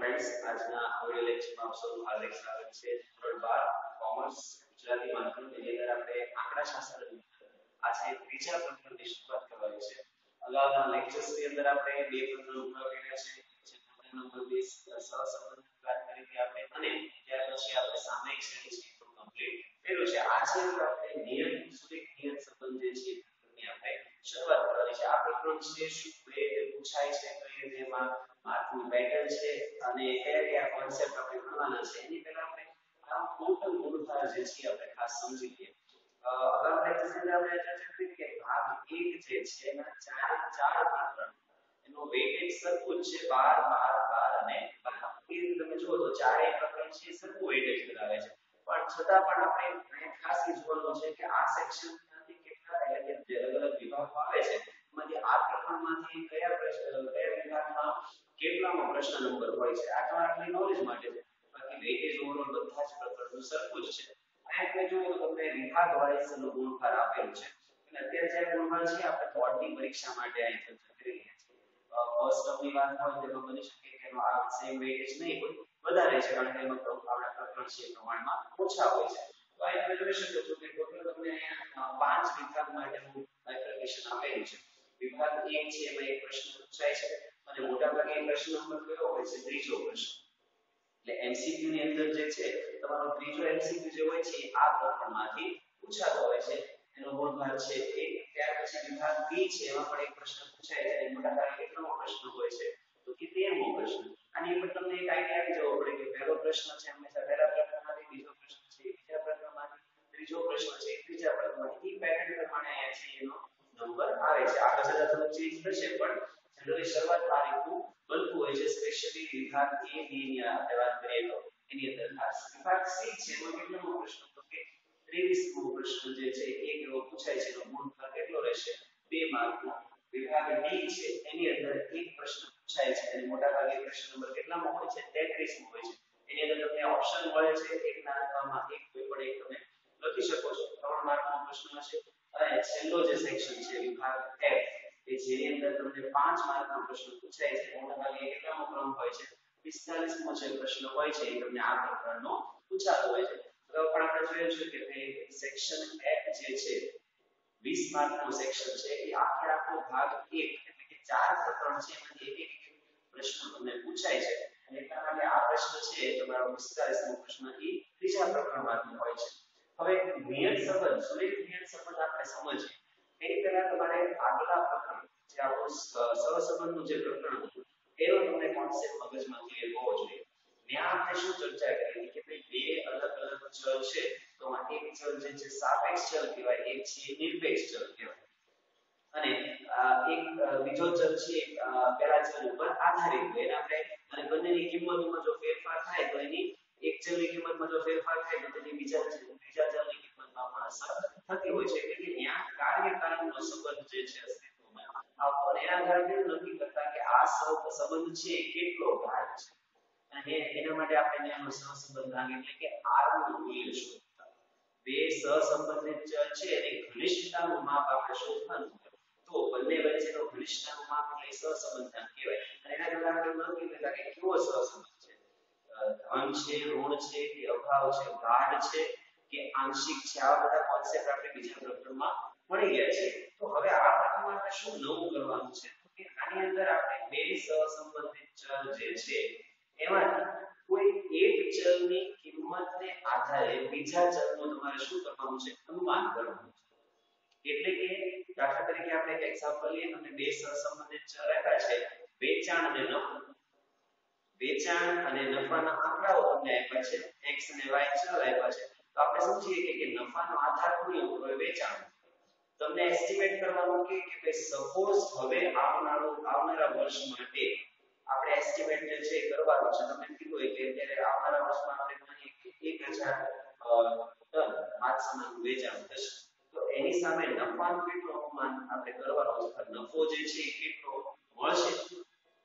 Friends આજના audio લેક્ચરમાં સૌનું હાર્દિક સ્વાગત છે. ધોરણ 12 કોમર્સ ગુજરાતી માધ્યમની અંદર આપણે આંકડા શાસ્ત્ર આજે ત્રીજા પ્રકરણની શરૂઆત કરવાની છે. અગાઉના લેક્ચર્સની અંદર આપણે બે પ્રકરણ પૂરા કર્યા છે. જે નંબર 2 સહસંબંધ વાત કરી હતી આપણે. અને ત્યાર પછી આપણે સામયિક શ્રેણી છે. જે આપણે ખાસ સમજી લઈએ. અગાઉ લેક્ચરની આપણે ચર્ચા કરી કે ભાગ 1 જે છે એના ચાર ચાર પ્રકરણ એનો વેઇટેજ સરખું જ છે 12 12 12 અને 12 એ તમે જુઓ તો ચારે પ્રકરણ છે સરખું વેઇટેજ ધરાવે છે. પણ છતાં પણ આપણે ખાસ એ જોવાનું છે કે આ સેક્શનમાંથી કેટલા એટલે કે જે અલગ અલગ વિભાગો આવે છે, એમાંથી આ પ્રકરણમાંથી કયા પ્રશ્ન, કયા વિભાગમાં કેટલામાં પ્રશ્ન નંબર હોય છે? આ તમારા નોલેજ માટે છે બાકી વેઇટેજ ઓવરઓલ બધા જ પ્રકરણનું સરખું જ છે અહીંયા તમે જુઓ તો તમને વિભાગ વાઇઝ નો ગુણભાર આપેલું છે અને અત્યારે છે આપણે બોર્ડની પરીક્ષા માટે અહીં ચર્ચા કરી રહ્યા છીએ. ફર્સ્ટ ટર્મની વાત હોય તેમાં બની શકે કે એનો આ સેમ વેટેજ નહીં હોય, વધારે છે કારણ કે એમાં આપણા પ્રકરણ છે, પ્રમાણમાં ઓછા હોય છે. તો અહીં તમે જોઈ છો કે ટોટલ તમને પાંચ વિભાગ માટેનું બાયફર્કેશન આપેલું છે. વિભાગ 1 છે, એમાં એક પ્રશ્ન પૂછાય છે અને મોટાભાગે એ પ્રશ્ન નંબર કયો હોય છે? ત્રીજો પ્રશ્ન. એટલે એમસીક્યુ ની અંદર જે છે, તમારો ત્રીજો એમસીક્યુ જે હોય છે આ પ્રકરણમાંથી પૂછાતો હોય છે. એનો ગુણભાર છે એ ત્યાર પછી વિભાગ બી છે, એમાં પણ એક પ્રશ્ન પૂછાય છે મોટા ભાગે કેટલામો પ્રશ્ન હોય છે. તો કે 13મો પ્રશ્ન. આની ઉપર તમને એક આઈડિયા આવી જવો પડે કે પહેલો પ્રશ્ન છે હંમેશા પહેલા પ્રકરણમાંથી બીજો પ્રશ્ન છે, બીજા પ્રકરણમાંથી ત્રીજો પ્રશ્ન છે, ત્રીજા પ્રકરણમાંથી એ પેટર્ન પ્રમાણે અહીંયા છે એનો નંબર આવે છે. આગળ જતા થોડું ચેન્જ થશે, પણ જનરલી શરૂઆત આ રીતનું બનતું હોય છે. સ્પેશિયલી વિભાગ એ બી ની વાત કરીએ તો. એની અંદર ખાસ વિભાગ સી છે, એમાં કેટલો પ્રશ્ન 33 હોય છે. એની અંદર તમને ઓપ્શન મળે છે એકના અથવા એક, કોઈ પણ એક તમે લખી શકો છો. ત્રણ માર્કનો પ્રશ્ન હશે. અને છેલ્લો જે સેક્શન છે, વિભાગ F, કે જેની અંદર તમને પાંચ માર્કનો પ્રશ્ન પૂછાય છે. મોટાભાગે કેટલામો ક્રમ હોય છે. 45 મો જે પ્રશ્ન હોય છે, એ તમને આ પ્રકારનો પૂછાતો હોય છે. અગાઉ પણ આપણે જોયું છે કે સેક્શન F જે છે, વીસ માર્ક નો સેક્શન છે, એ આખે આખો ભાગ એક, એટલે કે ચાર પ્રકરણ છે, એમાંથી એક એક પ્રશ્ન તમને પૂછાય છે. એટલા માટે આ પ્રશ્ન છે, તમારો 45મો પ્રશ્ન એ ત્રીજા પ્રકરણમાંથી હોય છે. હવે નિયત સંબંધ સુરેખ નિયત સંબંધ આપણે સમજીએ. એની પહેલા તમારે આગલા પ્રકરણ, જે આપણું સહસંબંધનું જે પ્રકરણ હતું, એનો તમને કોન્સેપ્ટ મગજમાં ક્લિયર હોવો જોઈએ. ત્યાં આપણે શું ચર્ચા કરી કે ભાઈ બે અલગ અલગ ચલ છે, તો એક ચલ જે છે સાપેક્ષ ચલ કહેવાય, એક છે નિરપેક્ષ ચલ કહેવાય. અને એક બીજો ચલ છે પહેલા ચલ ઉપર આધારિત હોય એને આપણે, અને બંનેની કિંમતોમાં જો ફેરફાર થાય, તો એની એક ચલની કિંમતમાં જો ફેરફાર થાય, તો તેની બીજા બીજા ચલની કિંમતમાં પણ અસર થતી હોય છે. એટલે ત્યાં કાર્ય કારણનો સંબંધ જે છે, અસ્તિત્વમાં આવતો અને એના કારણે નક્કી કરતા કે આ સંબંધ છે કેટલો ભાર છે? અને એના માટે આપણે એનો સહસંબંધ લાગે એટલે કે r નું મૂલ્ય શોધતા. બે સહસંબંધિત ચલ છે એની ઘનિષ્ઠતાનું માપ આપણે શોધવાનું તો બંને વચ્ચેનો ઘનિષ્ઠતાનું માપ એટલે કહેવાય. અને એના દ્વારા આપણે નક્કી કરતા કે કેવો સહસંબંધ છે? ધન છે, ઋણ છે, કે અભાવ છે, ગાઢ છે, કે આંશિક છે? આવા બધા કોન્સેપ્ટ આપણે બીજા પ્રકરણમાં મળી ગયા છે તો હવે આ પ્રકરણમાં આપણે શું નવું કરવાનું છે? કે આની અંદર આપણે બે સહસંબંધિત ચલ જે છે, એમાંથી કોઈ એક ચલની કિંમતને આધારે બીજા ચલનું તમારે શું કરવાનું છે? લઈએ તમને બે સહસંબંધિત ચલ આપ્યા છે, વેચાણ અને નફો. વેચાણ અને નફાના આંકડાઓ તમને આપ્યા છે. X અને y ચલ આપ્યા છે. તો આપણે સમજીએ કે નફાનો આધાર કોની હોય વેચાણ. તમને એસ્ટિમેટ કરવાનું કે કે ભાઈ સપોઝ હવે આવનારો આવનારા વર્ષ માટે આપણે એસ્ટિમેટ જે છે કરવાનું છે. તમને કીધું હોય કે અત્યારે આવનારા વર્ષમાં આપણે માની કે 1000 ટન માલ વેચાણ થશે. એની સામે નફાનું કેટલો અપમાન આપણે કરવાનો નફો જે છે કેટલો મળશે?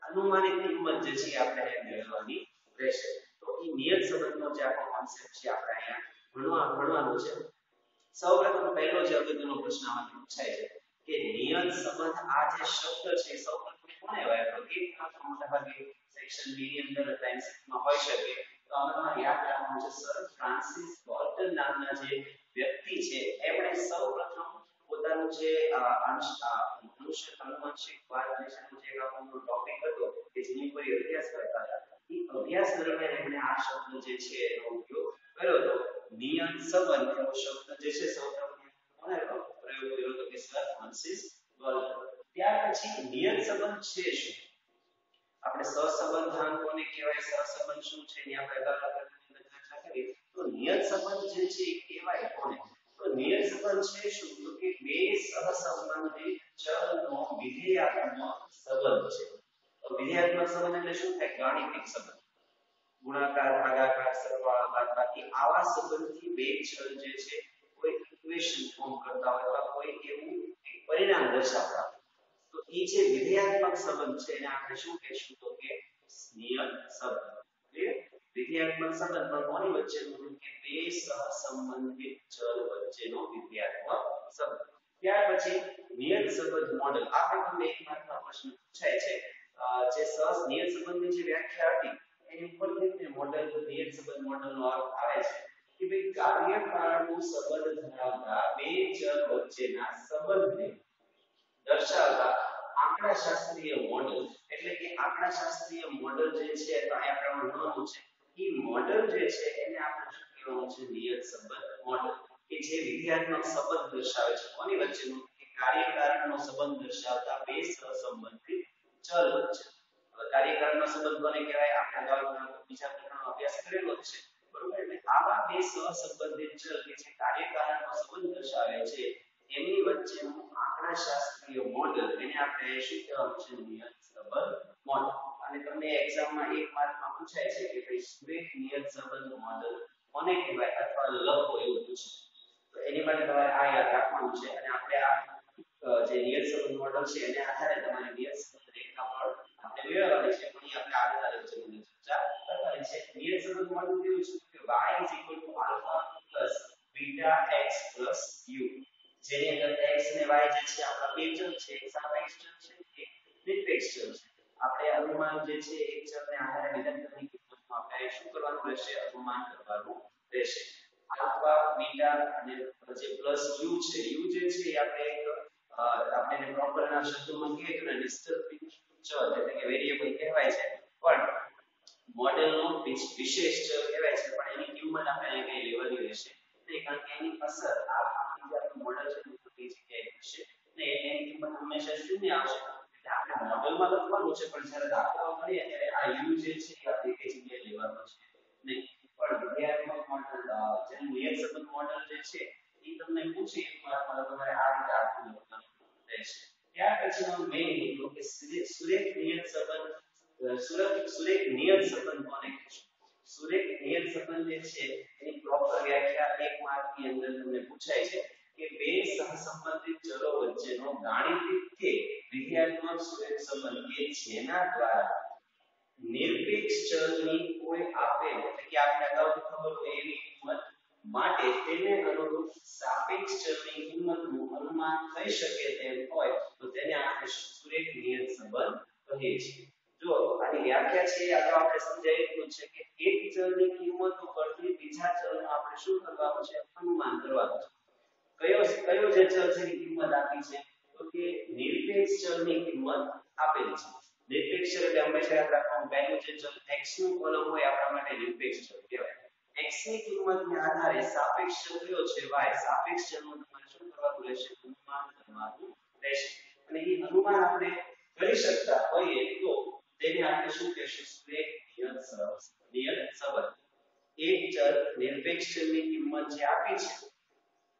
અનુમાનિત કિંમત જે છે આપણે મેળવવાની રહેશે. તો એ નિયત સંબંધનો જે આપણો કોન્સેપ્ટ છે આપણે અહીંયા ભણવા, ભણવાનો છે. સૌપ્રથમ પહેલો જે અગત્યનો પ્રશ્ન આમાંથી પૂછાય છે કે નિયત સંબંધ આ જે શબ્દ છે સૌપ્રથમ કોને હોય તો એક મોટા ભાગે સેક્શન બી ની અંદર સાયન્સમાં હોય શકે. તો આમાં યાદ રાખવાનું છે સર ફ્રાન્સિસ ગોલ્ટન નામના જે વ્યક્તિ છે એમણે સૌપ્રથમ પોતાનું જે મનુષ્ય આનુવંશિક વારસાનું જે આપણો ટોપિક હતો કે જેની ઉપર અભ્યાસ કરતા હતા એ અભ્યાસ દરમિયાન એમણે આ શબ્દ જે છે નિયત સંબંધ જે છે એ કહેવાય કોને? તો નિયત છે શું? કે બે સહસંબંધિત ચલનો વિધેયાત્મક સંબંધ છે. તો વિધેયાત્મક સંબંધ એટલે શું? થાય ગાણિતિક સંબંધ. ગુણાકાર, ભાગાકાર સરવાળા બાદબાકી આવા સંબંધથી બે ચલ જે છે, કોઈ ઇક્વેશન ફોર્મ કરતા હોય અથવા કોઈ એવું પરિણામ દર્શાવતા તો એ જે વિધેયાત્મક સંબંધ છે, એને આપણે શું કહેશું તો કે નિયત સંબંધ. ક્લિયર વિધેયાત્મક સંબંધ પણ કોની વચ્ચે કે બે સહસંબંધિત ચલ વચ્ચેનો વિધેયાત્મક સંબંધ. ત્યાર પછી નિયત સંબંધ મોડેલ આપણે તમને એક માત્ર પ્રશ્ન પૂછાય છે. જે સહ નિયત સંબંધની જે વ્યાખ્યા હતી એની ઉપરથી તે મોડેલ સંબંધ મોડેલનો અર્થ આવે છે કે ભાઈ કાર્યકારણનો સંબંધ ધરાવતા બે ચલ વચ્ચેના સંબંધને દર્શાવતા આંકડાશાસ્ત્રીય મોડેલ એટલે કે આંકડાશાસ્ત્રીય મોડેલ જે છે, તો અહીંયા આપણે ભણવાનું છે એ મોડેલ જે છે, એને આપણે શું કહેવાનું છે, નિયત સંબંધ મોડેલ કે જે વિધેયાત્મક સંબંધ દર્શાવે છે. કોની વચ્ચેનો? કે કાર્યકારણનો સંબંધ દર્શાવતા બે સહસંબંધિત ચલ વચ્ચે હવે કાર્યકારણનો સંબંધ કહેવાય આપણે અગાઉ બીજા પ્રકરણનો અભ્યાસ કરેલો છે. બરોબર? એટલે આવા બે સહસંબંધિત ચલ કે જે કાર્યકારણનો સંબંધ દર્શાવે છે, એમની વચ્ચેનું આંકડાશાસ્ત્રીય મોડેલ એને આપણે શું કહેવાનું છે? નિયત સંબંધ મોડેલ અને તમને એક્ઝામમાં એક માર્કમાં પૂછાય છે કે ભાઈ સુરેખ નિયત સંબંધ મોડેલ કોને કહેવાય અથવા લખો એવું પૂછે તો એની માટે તમારે આ યાદ રાખવાનું છે અને આપણે આ જે નિયત સંબંધ મોડેલ છે, એને આધારે તમારે નિયત સંબંધ મેળવવાની છે પણ એ આપણે આગળના લેક્ચરની ચર્ચા કરવાની છે નિયત સંબંધ મોડેલ કેવું છે કે x u જેની અંદર x અને y જે છે આપણા બે ચલ શું કરવાનું અનુમાન કરવાનું રહેશે આલ્ફા બીટા અને જે પ્લસ u છે u જે છે આપણે આપણે પ્રોપરના શબ્દોમાં કહીએ તો ચલ એટલે કે વેરીએબલ કહેવાય છે. પણ મોડેલનો વિશેષ ચલ કહેવાય છે, પણ એની કિંમત આપણે અહીં કઈ રહેશે. નહીં, કારણ કે એની અસર આ જે આપણું મોડેલ છે તે બધી જગ્યાએ થશે. ને એની કિંમત હંમેશા શૂન્ય આવશે. એટલે આપણે મોડેલમાં લખવાનું છે, પણ જ્યારે દાખલાઓ કરીએ ત્યારે આ u જે છે, એ આપણે કઈ જગ્યાએ લેવાનો છે. નહીં, પણ વિધેયાત્મક મોડેલ જેનું નિયત મોડેલ જે છે, એ તમને પૂછે એક વાર તમારે આ રીતે આખું લખવાનું રહેશે. ત્યાર પછીનો મેઇન મુદ્દો કે સુરેખ નિયત સંબંધ સુરેખ સુરેખ નિયત સંબંધ કોને કહેશું સુરેખ નિયત સંબંધ જે છે એની પ્રોપર વ્યાખ્યા એક માર્કની અંદર તમને પૂછાય છે કે બે સહસંબંધિત ચલો વચ્ચેનો ગાણિતિક કે વિધેયાત્મક સુરેખ સંબંધ કે જેના દ્વારા નિરપેક્ષ ચલની કોઈ આપેલ એટલે કે આપણે અગાઉ ખબર હોય એવી કિંમત માટે તેને અનુરૂપ સાપેક્ષ ચલની કિંમતનું અનુમાન થઈ શકે તેમ હોય તો તેને આપણે સુરેખ નિયત સંબંધ કહીએ છીએ. જો આની વ્યાખ્યા છે અગાઉ આપણે સમજાયેલું છે કે એક ચલની કિંમત ઉપરથી બીજા ચલનું આપણે શું કરવાનું છે? અનુમાન કરવાનું છે. કયો કયો જે ચલ છે એની કિંમત આપી છે? તો કે નિરપેક્ષ ચલની કિંમત આપેલી છે. નિરપેક્ષ એટલે હંમેશા યાદ રાખવાનું, પહેલું જે ચલ x નું કોલમ હોય આપણા માટે નિરપેક્ષ ચલ કહેવાય. x ની કિંમતને આધારે સાપેક્ષ ચલ કયો છે y, સાપેક્ષ ચલનું તમારે શું કરવાનું રહેશે? અનુમાન કરવાનું રહેશે. અને એ અનુમાન આપણે કરી શકતા હોઈએ તો તેને આપણે શું કહેશું સુરેખ નિયત નિયત સંબંધ એક ચલ નિરપેક્ષ ચલની કિંમત જે આપી છે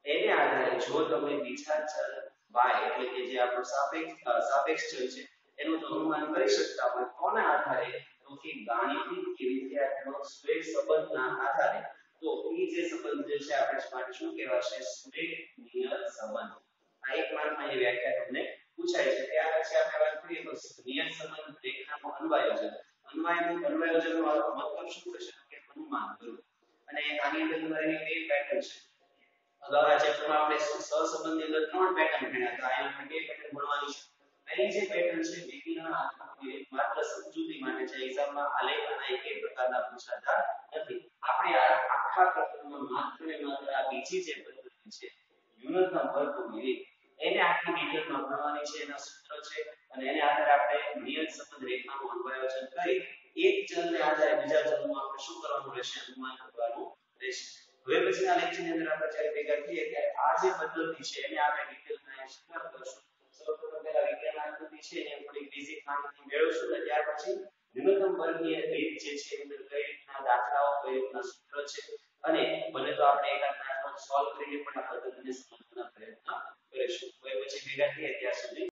એને આધારે જો તમે બીજા ચલ y એટલે કે જે આપણો સાપેક્ષ સાપેક્ષ ચલ છે એનું અનુમાન કરી શકતા હોય કોના આધારે તો કે ગાણિતિક કે વિધેયાત્મક સુરેખ સંબંધના આધારે તો એ જે સંબંધ જે છે આપણે માટે શું કહેવાશે સુરેખ નિયત સંબંધ આ એક માર્કમાં એ વ્યાખ્યા તમને પૂછાય છે ત્યાર પછી આપણે વાત કરીએ તો નિયત સંબંધ રેખાનું અન્વયોજન. અન્વયનું અન્વયોજનનો મતલબ શું થશે કે અનુમાન કરવું. અને આની અંદર તમારે બે પેટર્ન છે. અગાઉ આ ચેપ્ટરમાં આપણે સહસંબંધની અંદર ત્રણ પેટર્ન ભણ્યા હતા. અહીં આપણે બે પેટર્ન ભણવાની છે. પહેલી જે પેટર્ન છે વિકિરણ માત્ર સમજૂતી માટે છે. એક્ઝામમાં આલેખ અને એક પ્રકારના પૂછાતા નથી. આપણે આ આખા પ્રકરણમાં માત્ર ને માત્ર આ બીજી જે પદ્ધતિ છે યુનસના વર્ગ વિવેક એને આખી ડિટેલમાં ભણવાની છે, એના સૂત્ર છે, અને એને આધારે આપણે નિયત સંબંધ રેખાનું અન્વયોજન કરી એક ચલને આધારે બીજા ચલનું આપણે શું કરવાનું રહેશે, અનુમાન કરવાનું રહેશે. હવે પછીના લેક્ચરની અંદર આપણે જ્યારે ભેગા થઈએ ત્યારે આ જે પદ્ધતિ છે, એને આપણે ડિટેલમાં શીખવા કરશું અને ત્યાર કઈ રીતના દાખલાઓ, કઈ રીતના સૂત્ર છે, અને ભલે તો આપણે એકાદ સોલ્વ કરીને પણ આ પદ્ધતિને સમજવાના પ્રયત્ન preso. Puede conseguir